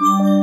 you